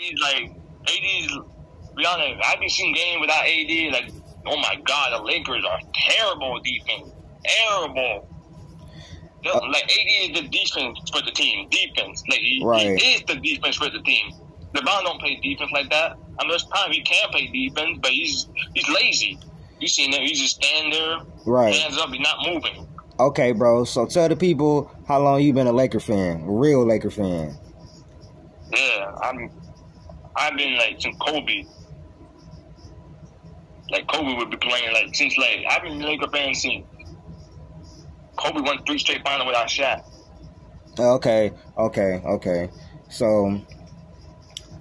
He's like AD's. Be honest, I've been seeing game without AD. Like, oh my god, the Lakers are terrible defense. Terrible. Uh, like AD is the defense for the team. Defense, like he, right. he is the defense for the team. LeBron don't play defense like that. I mean, there's time he can play defense, but he's he's lazy. You seen him? He's just standing there, right. hands up, he's not moving. Okay, bro. So tell the people how long you been a Laker fan, real Laker fan. Yeah, I'm. I've been like since Kobe. Like Kobe would be playing like since like I've been Laker fan since Kobe won three straight finals without Shaq. Okay, okay, okay. So,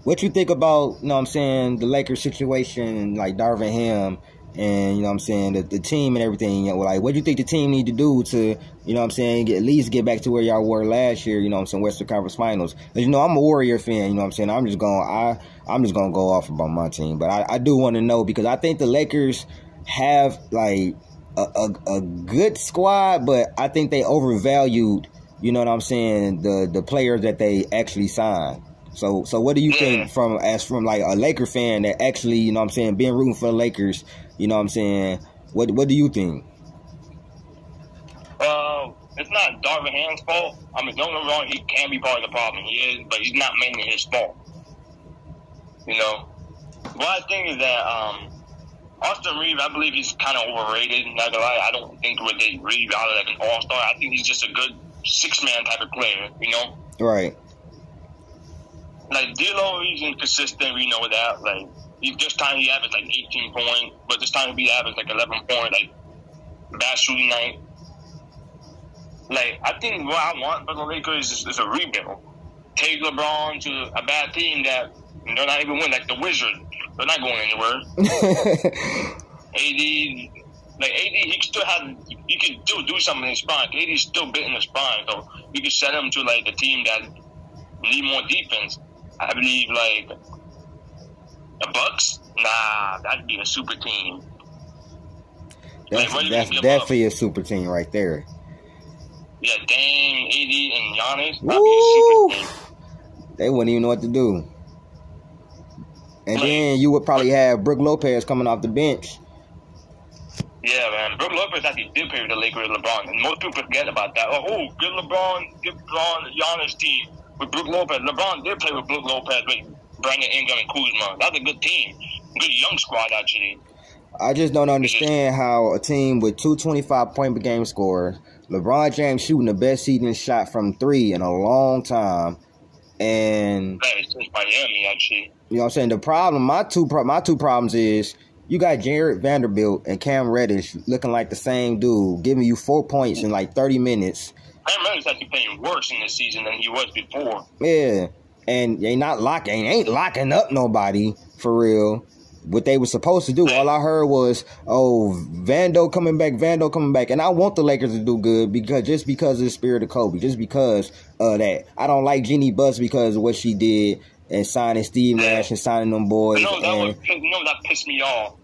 what you think about, you know what I'm saying, the Lakers situation, and like Darvin Ham and you know what I'm saying the, the team and everything. You know, like what do you think the team need to do to you know what I'm saying get, at least get back to where y'all were last year? You know what I'm saying Western Conference Finals. Cause, you know I'm a Warrior fan. You know what I'm saying I'm just going I I'm just gonna go off about my team, but I, I do want to know because I think the Lakers have like a, a, a good squad, but I think they overvalued. You know what I'm saying the the players that they actually signed. So so what do you think mm. from as from like a Laker fan that actually, you know what I'm saying, been rooting for the Lakers, you know what I'm saying? What what do you think? Not Darvin Ham's fault. I mean, don't get me wrong, he can be part of the problem. He is, but he's not mainly his fault. You know? What I think is that um, Austin Reaves, I believe he's kind of overrated. Not gonna lie, I don't think would they Reaves out of like an all star. I think he's just a good six man type of player. You know? Right. Like D'Lo, he's inconsistent. We know that. Like he, this time he averaged like 18 points, but this time he averaged like 11 points. Like bad shooting night. Like I think what I want for the Lakers is, is a rebuild. Take LeBron to a bad team that they're not even winning, like the Wizards. They're not going anywhere. AD, like AD, he still had, you can still do something in his spine. AD's still bit in the spine, so you can send him to like the team that need more defense. I believe like the Bucks. Nah, that'd be a super team. That's, Like, what do you that's definitely a super team right there. Yeah, Dame, AD, and Giannis. Woo! be a super team. They wouldn't even know what to do. And Like- then you would probably have Brook Lopez coming off the bench. Yeah, man. Brook Lopez actually did play with the Lakers with LeBron, and most people forget about that. Oh, oh good LeBron, good LeBron, Giannis team with Brook Lopez. LeBron did play with Brook Lopez with Brandon Ingram and Kuzma. That's a good team, good young squad actually. I just don't understand how a team with two twenty-five point 25 point per game scorers, LeBron James shooting the best season shot from three in a long time, and is since Miami actually. you know what I'm saying. The problem, my two pro- my two problems is you got Jared Vanderbilt and Cam Reddish looking like the same dude, giving you four points in like 30 minutes. Cam Reddish actually playing worse in this season than he was before. Yeah, and they not locking, ain't locking up nobody for real. What they were supposed to do, all I heard was, "Oh, Vando coming back, Vando coming back," and I want the Lakers to do good because just because of the spirit of Kobe, just because of that. I don't like Jeanie Buss because of what she did and signing Steve Nash and signing them boys. Know that and- would, you know that pissed me off.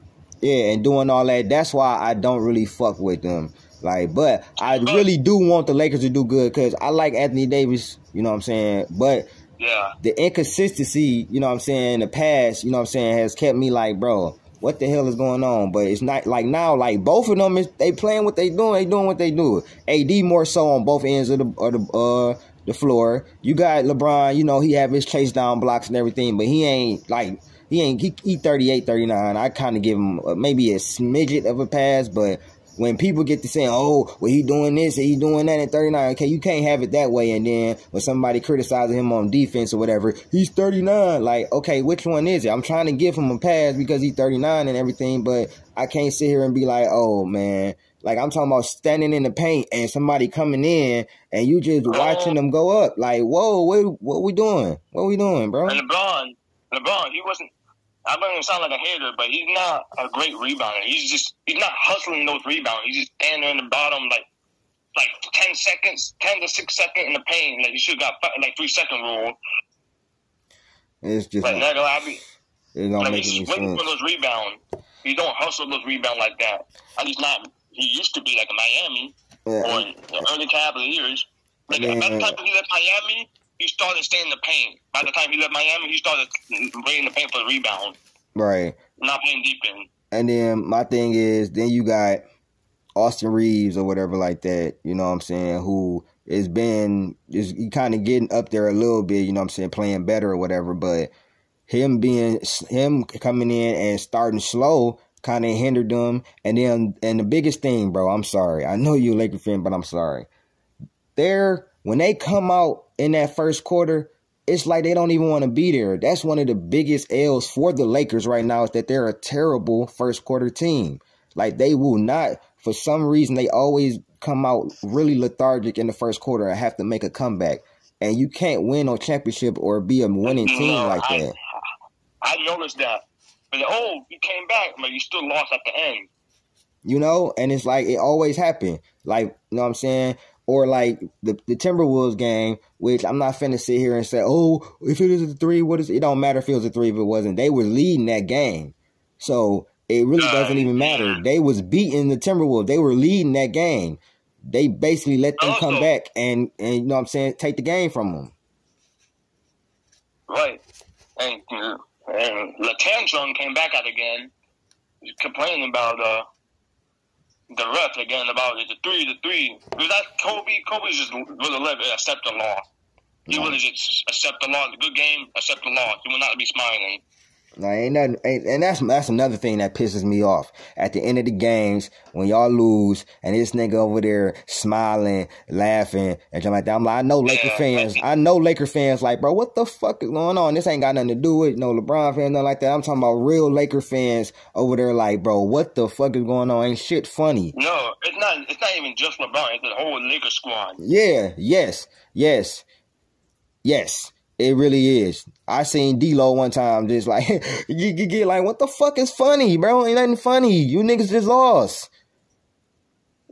yeah, and doing all that. That's why I don't really fuck with them. Like, but I really do want the Lakers to do good because I like Anthony Davis. You know what I'm saying? But Yeah. the inconsistency, you know what I'm saying, in the past, you know what I'm saying, has kept me like, bro, what the hell is going on? But it's not like now, like both of them is they playing what they doing, they doing what they do. AD more so on both ends of the of the uh the floor. You got LeBron, you know, he have his chase down blocks and everything, but he ain't like he ain't he, he 38, 39. I kind of give him uh, maybe a smidget of a pass, but when people get to saying, "Oh, well, he doing this, and he doing that at 39," okay, you can't have it that way. And then when somebody criticizing him on defense or whatever, he's 39. Like, okay, which one is it? I'm trying to give him a pass because he's 39 and everything, but I can't sit here and be like, "Oh man." Like I'm talking about standing in the paint and somebody coming in and you just watching them go up. Like, whoa, what what we doing? What we doing, bro? And LeBron, LeBron, he wasn't. I don't even sound like a hater, but he's not a great rebounder. He's just he's not hustling those rebounds. He's just standing there in the bottom like like ten seconds, ten to six seconds in the paint. Like you should have got like three second rule. It's just Like not, I be, it don't like make he's waiting for those rebounds. He don't hustle those rebounds like that. At least not. He used to be like in Miami or Yeah, in the early Cavaliers. Like Yeah. by the time he left Miami, he started staying in the paint. By the time he left Miami, he started bringing the paint for the rebound. Right. Not playing defense. And then my thing is, then you got Austin Reaves or whatever like that. You know what I'm saying? Who has been is kind of getting up there a little bit. You know what I'm saying? Playing better or whatever. But him being him coming in and starting slow kind of hindered them. And then and the biggest thing, bro, I'm sorry. I know you're a Laker fan, but I'm sorry. They're when they come out in that first quarter, it's like they don't even want to be there. That's one of the biggest L's for the Lakers right now is that they're a terrible first quarter team. Like they will not, for some reason, they always come out really lethargic in the first quarter and have to make a comeback. And you can't win on championship or be a winning team no, like I, that. I noticed that. But oh, you came back, but you still lost at the end. You know, and it's like it always happened. Like, you know what I'm saying? Or like the, the Timberwolves game, which I'm not finna sit here and say, oh, if it is a three, what is it? It don't matter if it was a three if it wasn't. They were leading that game. So it really doesn't even matter. They was beating the Timberwolves. They were leading that game. They basically let them come back and, and you know what I'm saying, take the game from them. Right. And, and Latantron came back out again, complaining about uh, the ref again about it, the three, the three. Was that Kobe? Kobe just would have let accept the law. He would have just accept the law. The good game, accept the law. He would not be smiling. Like ain't nothing, ain't, and that's that's another thing that pisses me off. At the end of the games, when y'all lose, and this nigga over there smiling, laughing, and something like that, I'm like, I know Laker fans, I know Laker fans, like, bro, what the fuck is going on? This ain't got nothing to do with no LeBron fans, nothing like that. I'm talking about real Laker fans over there, like, bro, what the fuck is going on? Ain't shit funny. No, it's not. It's not even just LeBron. It's the whole Laker squad. Yeah. Yes. Yes. Yes. It really is. I seen D-Lo one time just like, you, you, get like, what the fuck is funny, bro? Ain't nothing funny. You niggas just lost.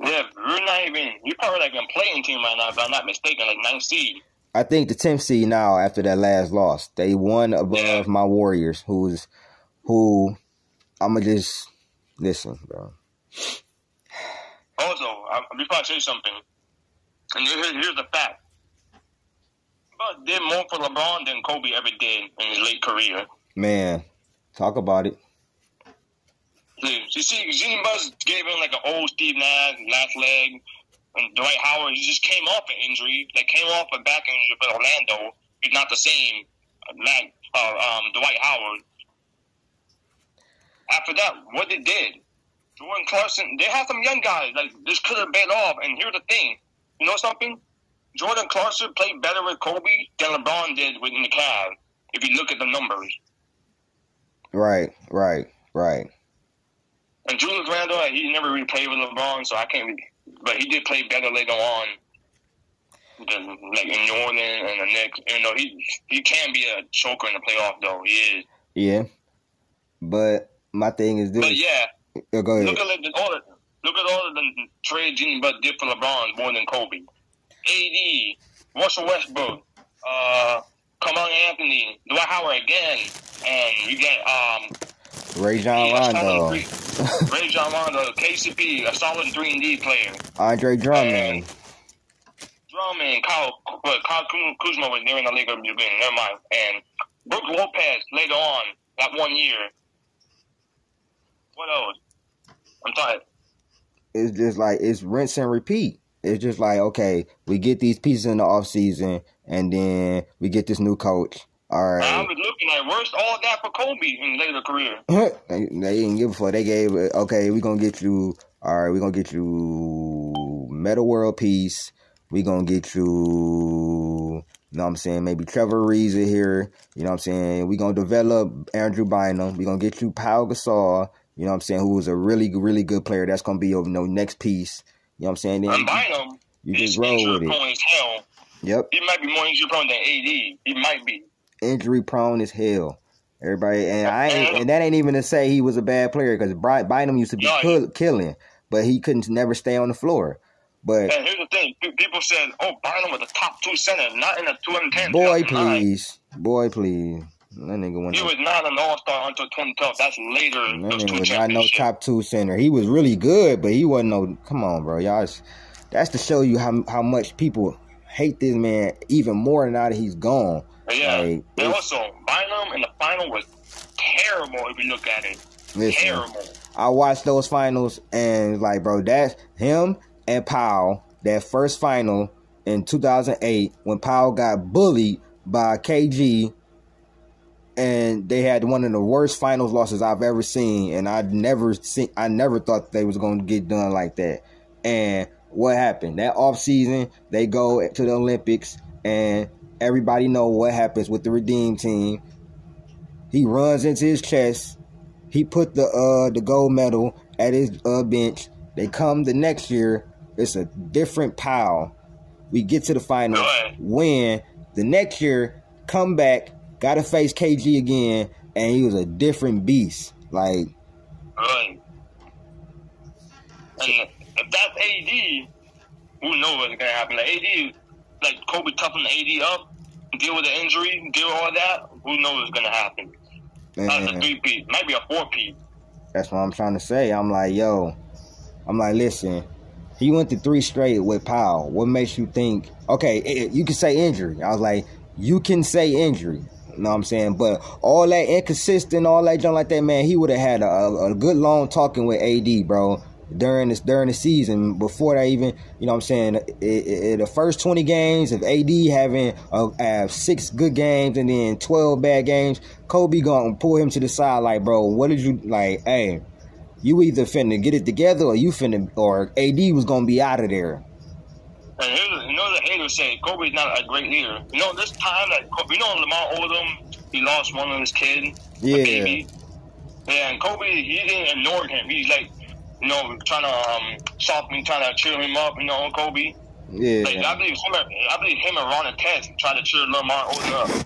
Yeah, we're not even, you probably like a playing team right now, if I'm not mistaken, like 9 seed. I think the 10th seed now after that last loss. They won above yeah. my Warriors, who's, who, I'm to just, listen, bro. Also, I, before I say something, and here's the fact did more for LeBron than Kobe ever did in his late career. Man, talk about it. Yeah, You see, Gene Buss gave him like an old Steve Nash last leg, and Dwight Howard. He just came off an injury. They came off a back injury for Orlando. He's not the same. Matt, uh, um, Dwight Howard. After that, what they did, Jordan Clarkson. They had some young guys like this could have been off. And here's the thing, you know something? Jordan Clarkson played better with Kobe than LeBron did with the Cavs. If you look at the numbers. Right, right, right. And Julius Randle, he never really played with LeBron, so I can't. But he did play better later on than like in New Orleans and the Knicks. You know, he he can be a choker in the playoff, though. He is. Yeah, but my thing is this. But yeah, oh, go ahead. Look at all the look at all of the trade Jimmy Butler did for LeBron more than Kobe. AD, Russell Westbrook, uh, Carmelo Anthony, Dwight Howard again, and you get um, Rajon Rondo, Rajon Rondo, KCP, a solid three and D player, Andre Drummond. Drummond, Kyle, well, Kyle Kuzma was in the league of beginning. Never mind. And Brook Lopez later on that one year. What else? I'm tired. It's just like it's rinse and repeat. It's just like, okay, we get these pieces in the off season, and then we get this new coach. All right. I was looking at worse all that for Kobe in later career. they, they didn't give a fuck. They gave okay, we're gonna get you all right, we're gonna get you Metta World Peace. We're gonna get you you know what I'm saying? Maybe Trevor Ariza here. You know what I'm saying? We're going to develop Andrew Bynum. We're going to get you Pau Gasol. You know what I'm saying? Who is a really, really good player. That's going to be your you know, next piece. You know what I'm saying? Then I'm buying him. You just roll with it. As hell. Yep. He might be more injury prone than AD. He might be. Injury prone as hell. Everybody, and I ain't, and that ain't even to say he was a bad player because Bynum used to be no, killing, but he couldn't never stay on the floor. But and here's the thing: people said, "Oh, Bynum was a top two center, not in the two and 210." Boy, please, boy, please. That nigga went. He was not an all star until 2012. That's later. That nigga was not no top two center. He was really good, but he wasn't no. Come on, bro, y'all. That's to show you how how much people hate this man even more now that he's gone. Yeah. Like, and also, Bynum in the final was terrible if you look at it. Listen. Terrible. I watched those finals and like, bro, that's him and Pau. That first final in 2008 when Pau got bullied by KG, and they had one of the worst finals losses I've ever seen, and I never seen, I never thought they was going to get done like that. And what happened? That off season, they go to the Olympics, and everybody know what happens with the Redeem team. He runs into his chest. He put the uh the gold medal at his uh bench. They come the next year. It's a different pile. We get to the final, Right. win. The next year, come back, got to face KG again, and he was a different beast. Like, Right. And if that's AD, who knows what's gonna happen? Like AD, like Kobe toughened the AD up, deal with the injury, deal with all that. Who knows what's gonna happen? That's a three P, might be a four P. that's what I'm trying to say. I'm like, yo, I'm like, listen, he went to three straight with Pau. What makes you think? Okay, it, you can say injury. I was like, you can say injury. You know what I'm saying? But all that inconsistent, all that junk like that, man, he would have had a, a good long talking with AD, bro. During this during the season, before that even, you know what I'm saying, i i the first 20 games of AD having uh, have six good games and then 12 bad games, Kobe gonna pull him to the side like, bro, what did you like? Hey, you either finna get it together or you finna or AD was gonna be out of there. And here's, you know the haters say Kobe's not a great leader. You know this time that Kobe, you know Lamar Odom, he lost one of his kids, Yeah. a baby. Yeah, and Kobe, he didn't ignore him. He's like, you know, trying to um, soften, trying to cheer him up. You know, on Kobe. Yeah. Like I believe him, and- I believe him and Ron and Artest tried to cheer Lamar Odom up.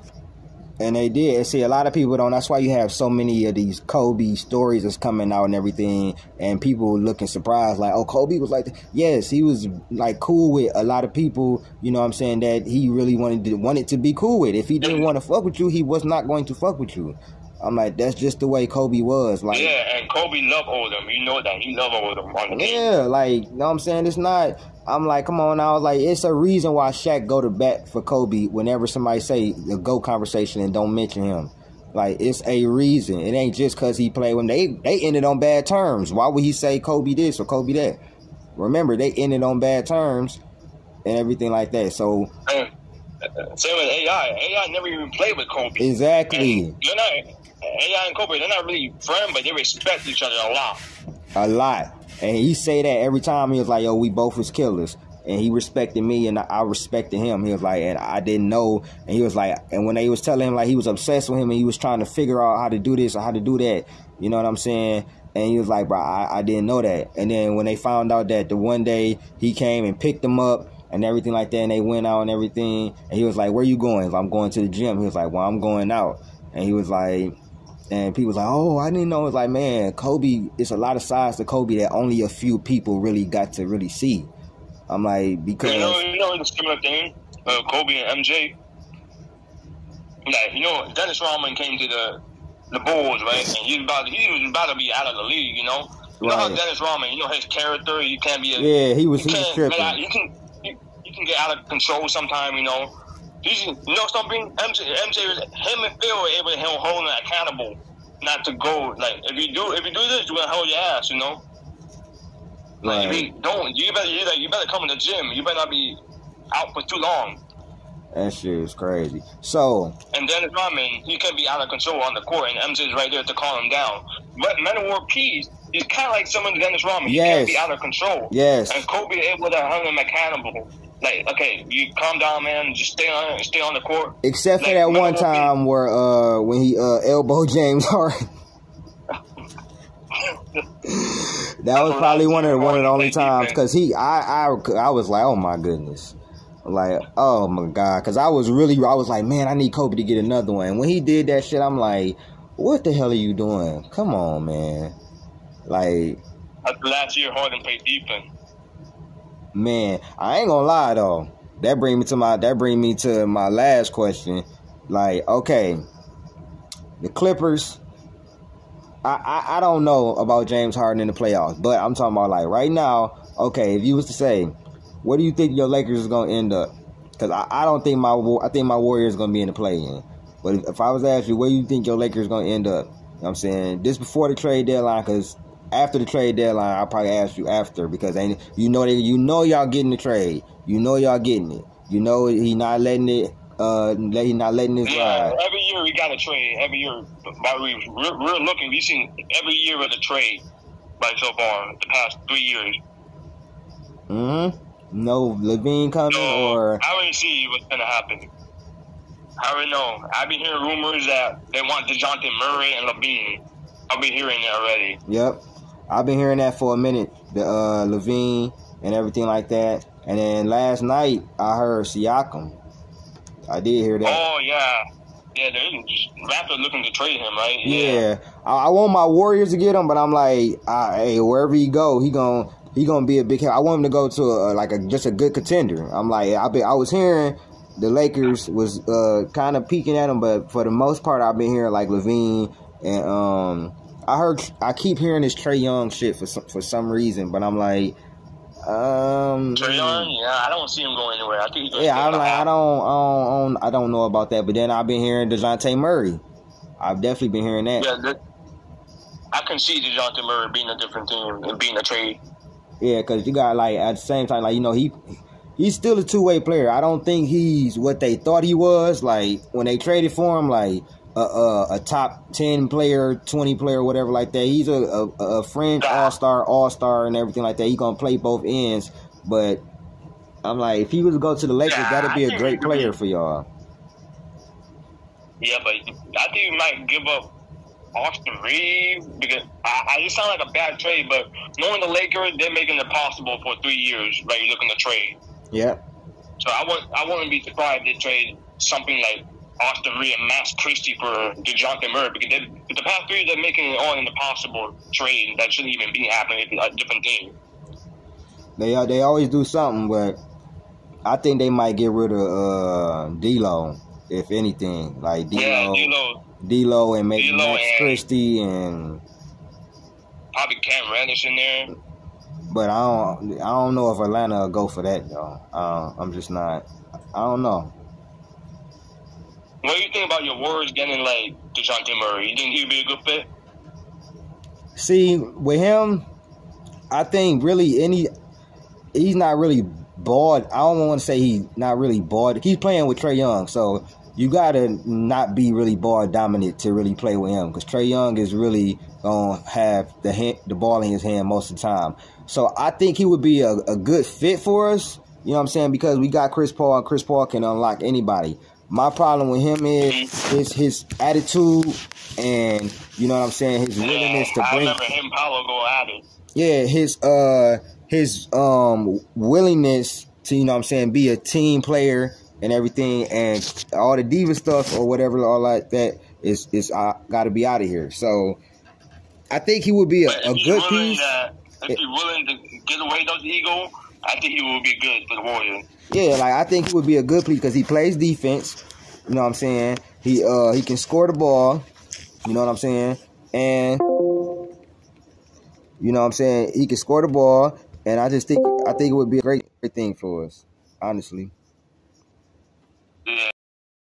And they did. See, a lot of people don't. That's why you have so many of these Kobe stories that's coming out and everything, and people looking surprised, like, "Oh, Kobe was like." Yes, he was like cool with a lot of people. You know, what I'm saying that he really wanted to wanted to be cool with. If he didn't want to fuck with you, he was not going to fuck with you. I'm like, that's just the way Kobe was. Like, Yeah, and Kobe loved Odom. You know that he loved Odom on the. Yeah, like, you know what I'm saying? It's not, I'm like, come on I was Like, it's a reason why Shaq go to bat for Kobe whenever somebody say the GO conversation and don't mention him. Like, it's a reason. It ain't just because he played when they, they ended on bad terms. Why would he say Kobe this or Kobe that? Remember, they ended on bad terms and everything like that. So, same with AI. AI never even played with Kobe. exactly. And not AI and Kobe. They're not really friends, but they respect each other a lot. a lot. And he say that every time he was like, "Yo, we both was killers." And he respected me, and I respected him. He was like, and I didn't know. And he was like, and when they was telling him like he was obsessed with him, and he was trying to figure out how to do this or how to do that, you know what I'm saying? And he was like, bro, I, I didn't know that. And then when they found out that the one day he came and picked them up and everything like that, and they went out and everything, and he was like, "Where you going?" Like, I'm going to the gym. He was like, "Well, I'm going out." And he was like, and people was like, oh, I didn't know. It's like, man, Kobe, it's a lot of sides to Kobe that only a few people really got to really see. I'm like, because You know, you know, it's a similar thing. Uh, Kobe and MJ. Like you know, Dennis Rodman came to the the Bulls, right? And he was about he was about to be out of the league. You know, you know how Right. Dennis Rodman, you know his character. You can't be a yeah, he was you he was tripping. out, you can you, you can get out of control sometime. You know, He's, you know something. MJ, MJ, was- him and Phil were able to hold hold him accountable, not to go like if you do if you do this, you're gonna hold your ass. You know, like if you don't, you better you better, you better come in the gym. You better not be out for too long. That shit is crazy. So And Dennis Rodman, he can be out of control on the court, and MJ's right there to calm him down. But Menor Peace, he's kind of like someone Dennis Rodman. He Yes. can't be out of control. yes, And Kobe able to hold him accountable. Like, okay, you calm down, man. Just stay on, stay on the court. except for like, that one time where uh when he uh elbowed James Harden. That was probably one of the one of the only times because he I I I was like oh my goodness. Like, oh my god, because I was really, I was like, man, I need Kobe to get another one. And when he did that shit, I'm like, what the hell are you doing? Come on, man. Like, last year, Harden played defense. Man, I ain't gonna lie though. That bring me to my that bring me to my last question. Like, okay, the Clippers. I, I I don't know about James Harden in the playoffs, but I'm talking about like right now. Okay, if you was to say, what do you think your Lakers is gonna end up? because I, I don't think my I think my Warriors is gonna be in the play in. But if, if I was asked you where you think your Lakers gonna end up, you know I'm saying this before the trade deadline, because after the trade deadline, I'll probably ask you after because ain't you know they, you know y'all getting the trade, you know y'all getting it, you know he not letting it. Uh, he not letting this Yeah, ride. every year we got a trade. Every year, but we we're, we're looking. We've seen every year of the trade, by so far, the past three years. Mm-hmm. No LaVine coming So or I already see what's gonna happen. I already know. I've been hearing rumors that they want Dejounte Murray and LaVine. I've been hearing it already. Yep. I've been hearing that for a minute. The uh LaVine and everything like that. And then last night I heard Siakam. I did hear that. Oh yeah, yeah. They're Raptors looking to trade him, right? yeah. I, I want my Warriors to get him, but I'm like, I, hey, wherever he go, he gon' he gonna be a big. I want him to go to a, like a just a good contender. I'm like, I be, I was hearing the Lakers was uh kind of peeking at him, but for the most part, I've been hearing like LaVine and um. I heard I keep hearing this Trae Young shit for some, for some reason, but I'm like, um, Trae Young, yeah, I don't see him going anywhere. I think Yeah, I'm like, I don't, I don't, I don't, I don't know about that. But then I've been hearing Dejounte Murray. I've definitely been hearing that. Yeah, that, I can see Dejounte Murray being a different team and being a trade. Yeah, because you got like at the same time, like you know, he he's still a two way player. I don't think he's what they thought he was. Like when they traded for him, like a a, a top ten player, twenty player, whatever like that. He's a a, a fringe all star, all star, and everything like that. He's gonna play both ends, but. I'm like, if he was to go to the Lakers, that'd be a great player for y'all. Yeah, but I think you might give up Austin Reaves because I, I just sound like a bad trade. But knowing the Lakers, they're making it possible for three years, right? You're looking to trade. Yeah. So I wouldn't, I wouldn't be surprised if they trade something like Austin Reed and Max Christie for Dejounte Murray because they, the past three they're making it all in the possible trade that shouldn't even be happening if a different team. They uh, they always do something, but I think they might get rid of uh, D'Lo, if anything. Like Yeah, D'Lo, D'Lo, D'Lo, and maybe D'Lo Max and- Christie, and probably Cam Reddish in there. but I don't I don't know if Atlanta will go for that though. Uh, I'm just not. I don't know. What do you think about your words getting like Dejounte Murray? You think he'd be a good fit? See, with him, I think really any he's not really bored. I don't want to say he's not really bored. He's playing with Trae Young, so you gotta not be really ball dominant to really play with him because Trae Young is really gonna have the hand, the ball in his hand most of the time. So I think he would be a, a good fit for us. You know what I'm saying? Because we got Chris Paul, and Chris Paul can unlock anybody. My problem with him is his his attitude and you know what I'm saying, his willingness to bring I remember him, Paolo, go at it. yeah, his uh his um willingness to you know what I'm saying be a team player and everything and all the diva stuff or whatever all like that is is uh, got to be out of here. So I think he would be a, a good willing piece. To, if he's willing to get away those egos, I think he would be good for the Warriors. Yeah, like I think he would be a good piece because he plays defense. You know what I'm saying? He uh he can score the ball. You know what I'm saying? And you know what I'm saying? He can score the ball and I just think I think it would be a great, great thing for us, honestly. Yeah.